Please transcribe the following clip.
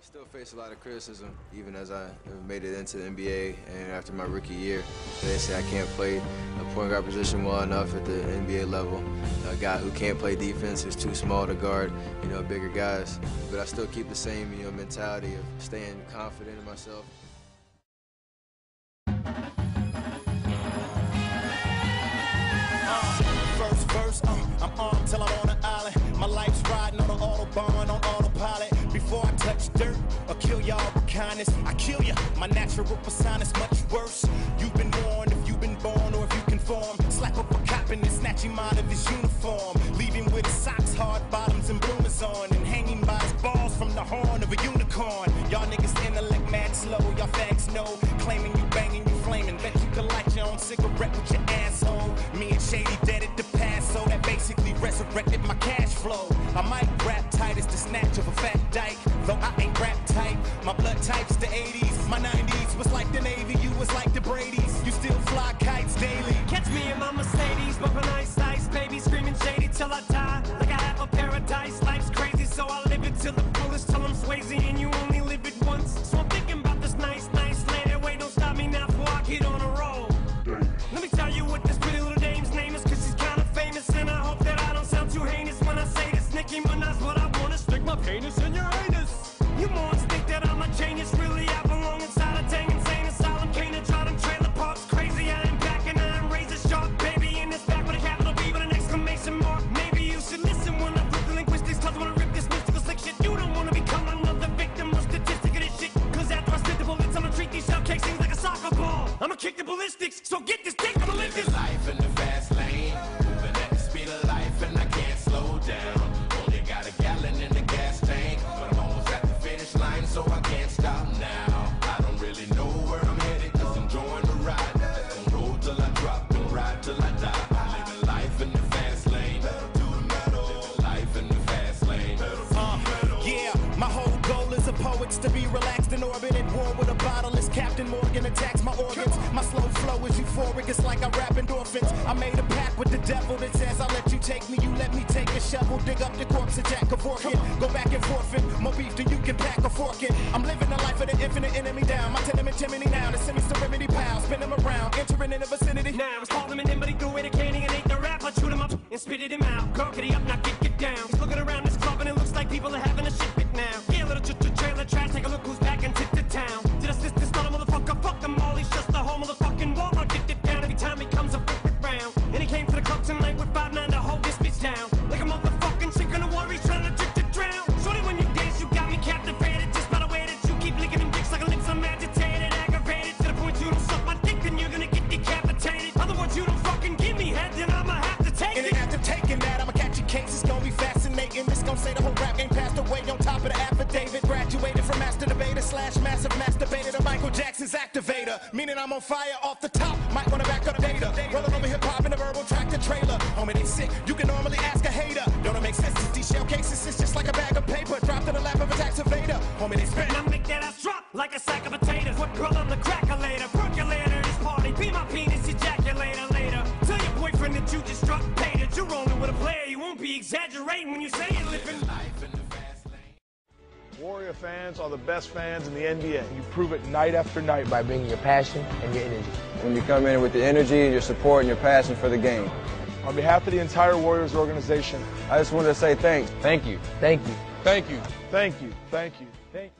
I still face a lot of criticism, even as I made it into the NBA and after my rookie year. They say I can't play the point guard position well enough at the NBA level. A guy who can't play defense is too small to guard, you know, bigger guys. But I still keep the same, you know, mentality of staying confident in myself. First uh, I'm armed till I'm on an island. My life's riding dirt or kill y'all with kindness, I kill ya. My natural persona's much worse. You've been warned if you've been born or if you conform. Slap up a cop and then snatch him out of his uniform. Leave him with his socks, hard bottoms, and bloomers on. And hanging by his balls from the horn of a unicorn. Y'all niggas intellect mad slow, y'all fags know. Claiming you banging, you flaming. Bet you can light your own cigarette with your asshole. Me and Shady dead at the past, so that basically resurrected my cash My blood type's the 80s, my 90s was like the Navy, to be relaxed in orbit at war with a bottle as Captain Morgan attacks my organs. My slow flow is euphoric, it's like I rap endorphins. I made a pact with the devil that says I'll let you take me, you let me take a shovel, dig up the corpse of Jack Kevorkian. Go back and forfeit, more beef than you can pack a fork in. I'm living the life of the infinite enemy down. My tenement chimney now, the semi serenity pal, spin them around, entering in the vicinity. Now it's called him but he threw it the candy and ate the rap. I chewed him up and spitted him out. Gurkity up, now get get down. He's looking around Jackson's activator. Meaning I'm on fire off the top. Might wanna back up the data. Rolling over hip hop in a verbal tractor trailer. Homie, they sick. You can normally ask a hater. Don't it make sense? These shell cases is just like a bag of paper dropped in the lap of a tax evader. Homie, they spit. I make that ass drop like a sack of potatoes. What girl on the cracker later? Percolator, this party. Be my penis ejaculator later. Tell your boyfriend that you just struck pay that you're rolling with a player. You won't be exaggerating when you say you're living. Life Warrior fans are the best fans in the NBA. You prove it night after night by bringing your passion and your energy. When you come in with the energy, and your support, and your passion for the game. On behalf of the entire Warriors organization, I just wanted to say thanks. Thank you. Thank you. thank you, thank you, thank you, thank you.